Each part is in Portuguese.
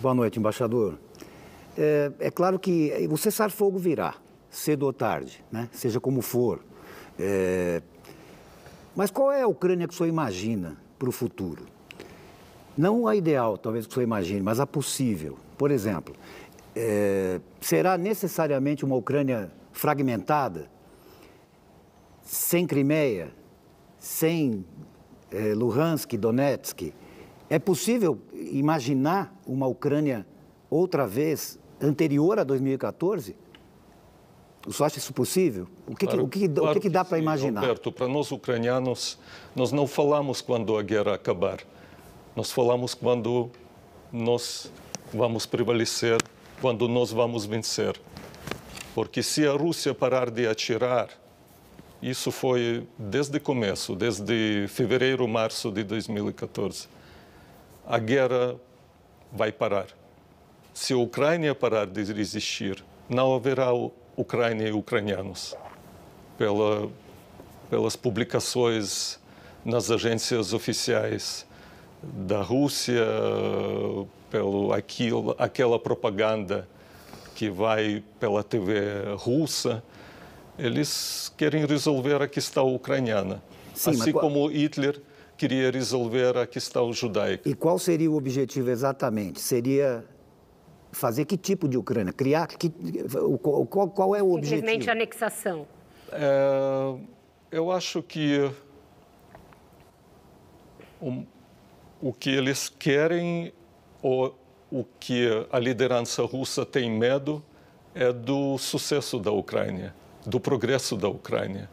Boa noite, embaixador. É, é claro que o cessar-fogo virá, cedo ou tarde, né? seja como for. É... Mas qual é a Ucrânia que o senhor imagina para o futuro? Não a ideal, talvez que o senhor imagine, mas a possível. Por exemplo, é... será necessariamente uma Ucrânia fragmentada, sem Crimeia, sem é, Luhansk, Donetsk? É possível imaginar uma Ucrânia outra vez anterior a 2014? O senhor acha isso possível? O que, claro, que, o que, claro o que, que dá para imaginar? Roberto, para nós ucranianos, nós não falamos quando a guerra acabar. Nós falamos quando nós vamos prevalecer, quando nós vamos vencer. Porque se a Rússia parar de atirar, isso foi desde o começo, desde fevereiro, março de 2014, a guerra vai parar. Se a Ucrânia parar de existir, não haverá Ucrânia e ucranianos. Pela, pelas publicações nas agências oficiais da Rússia, pelo aquilo, aquela propaganda que vai pela TV russa, eles querem resolver a questão ucraniana. Sim, assim qual... como Hitler queria resolver a questão judaica. E qual seria o objetivo exatamente? Seria fazer que tipo de Ucrânia? Criar que, qual, qual é o objetivo? Simplesmente anexação. É, eu acho que o, o que eles querem ou o que a liderança russa tem medo é do sucesso da Ucrânia, do progresso da Ucrânia.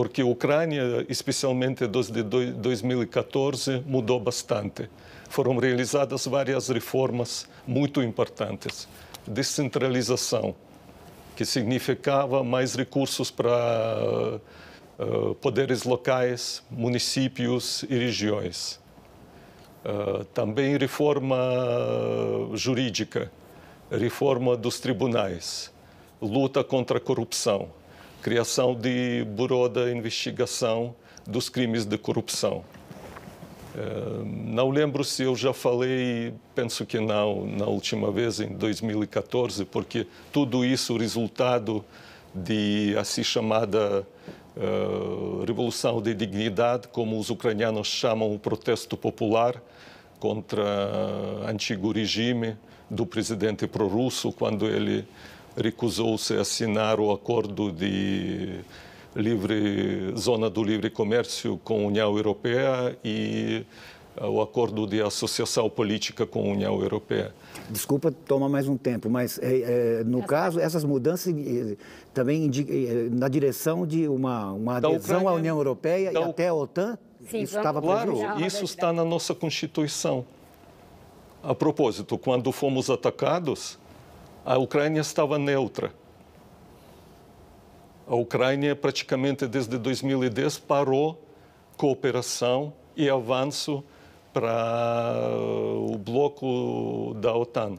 Porque a Ucrânia, especialmente desde 2014, mudou bastante foram realizadas várias reformas muito importantes. Descentralização, que significava mais recursos para uh, poderes locais, municípios e regiões. Uh, também reforma jurídica, reforma dos tribunais, luta contra a corrupção, criação de bureau de investigação dos crimes de corrupção. Eh, não lembro se eu já falei, penso que não, na última vez, em 2014, porque tudo isso resultado de assim chamada uh, Revolução de Dignidade, como os ucranianos chamam o protesto popular contra o antigo regime do presidente pró-russo, quando ele recusou-se a assinar o acordo de livre, zona do livre comércio com a União Europeia e eh, o acordo de associação política com a União Europeia. Desculpa tomar mais um tempo, mas é, é, no caso essas mudanças também na direção de uma, uma adesão Ucrânia, à União Europeia e até à OTAN? Sim, isso estava claro, isso está na nossa Constituição. A propósito, quando fomos atacados, a Ucrânia estava neutra a Ucrânia praticamente desde 2010 parou cooperação e avanço para o bloco da OTAN.